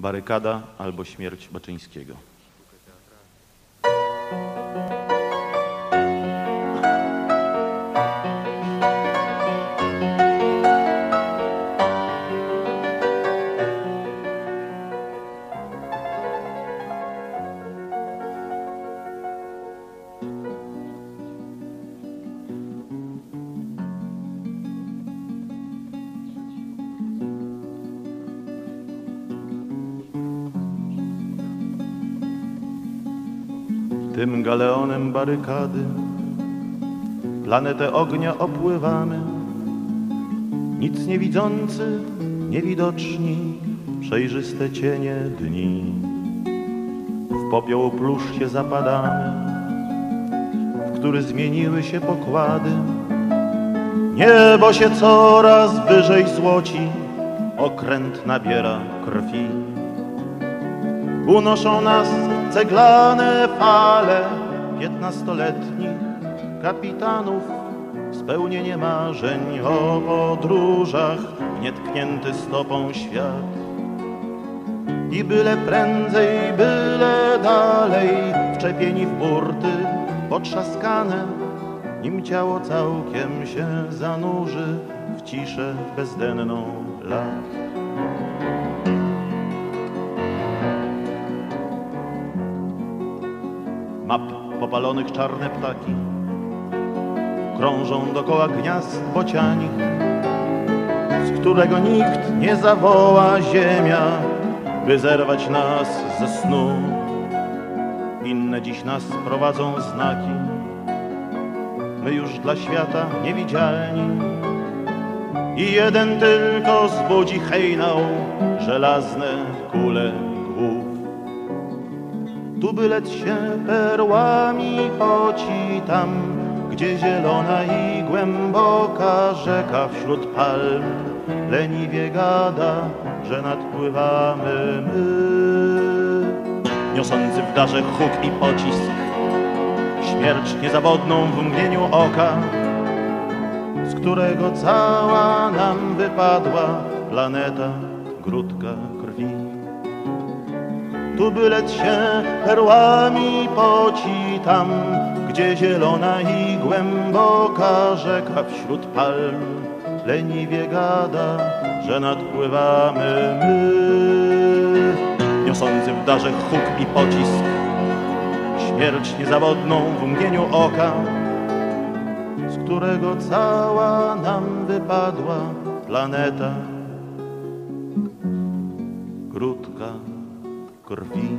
Barykada albo śmierć Baczyńskiego. Tym galeonem barykady planetę ognia opływamy. Nic nie widzący, niewidoczni, przejrzyste cienie dni. W popioł plusz się zapadamy, w który zmieniły się pokłady. Niebo się coraz wyżej złoci, okręt nabiera krwi. Unoszą nas ceglane fale piętnastoletnich kapitanów, spełnienie marzeń o podróżach, w nietknięty stopą świat. I byle prędzej, byle dalej, wczepieni w burty, potrzaskane, nim ciało całkiem się zanurzy w ciszę bezdenną lat. Map popalonych czarne ptaki krążą dokoła gniazd bocianich, z którego nikt nie zawoła ziemia, by zerwać nas ze snu. Inne dziś nas prowadzą znaki, my już dla świata niewidzialni. I jeden tylko zbudzi hejnał żelazne kule głów. Tu bylet się perłami poci tam, gdzie zielona i głęboka rzeka wśród palm leniwie gada, że nadpływamy my. Niosący w darze huk i pocisk, śmierć niezawodną w mgnieniu oka, z którego cała nam wypadła planeta, grudka krwi. Tu bylet się perłami poci tam, gdzie zielona i głęboka rzeka wśród palm leniwie gada, że nadpływamy my. Niosący w darze huk i pocisk, śmierć niezawodną w mgnieniu oka, z którego cała nam wypadła planeta, grudka krví